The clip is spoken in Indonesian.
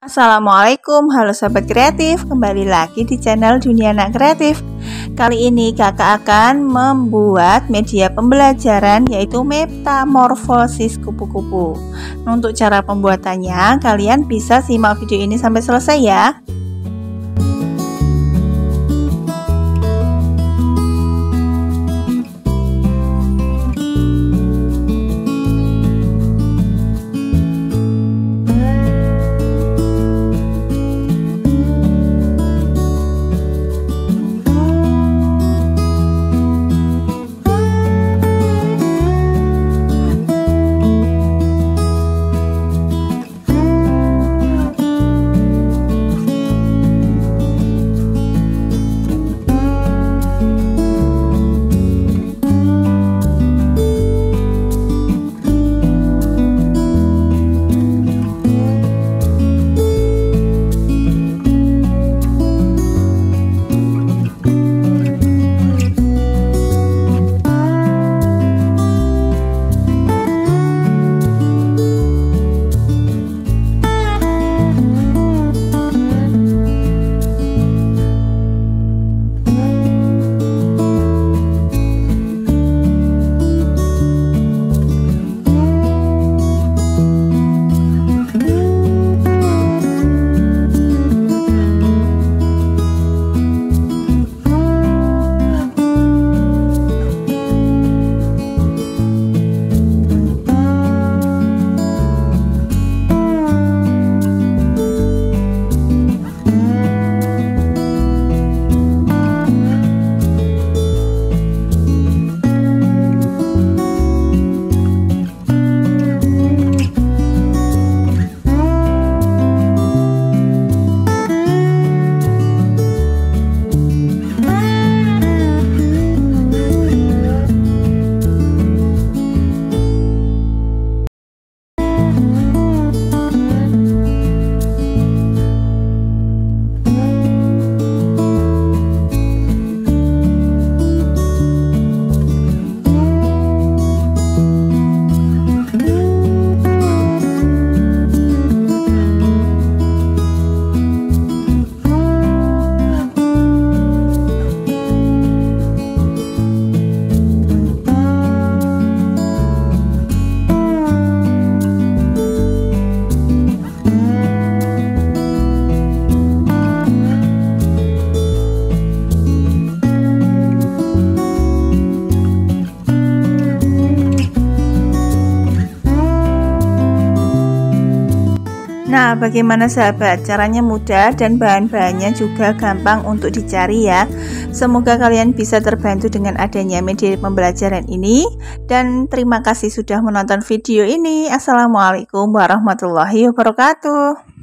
Assalamualaikum, halo sahabat kreatif. Kembali lagi di channel Dunia Anak Kreatif. Kali ini kakak akan membuat media pembelajaran yaitu metamorfosis kupu-kupu. Nah, Untuk cara pembuatannya, kalian bisa simak video ini sampai selesai ya Nah, bagaimana sahabat? Caranya mudah dan bahan-bahannya juga gampang untuk dicari ya. Semoga kalian bisa terbantu dengan adanya media pembelajaran ini. Dan terima kasih sudah menonton video ini. Assalamualaikum warahmatullahi wabarakatuh.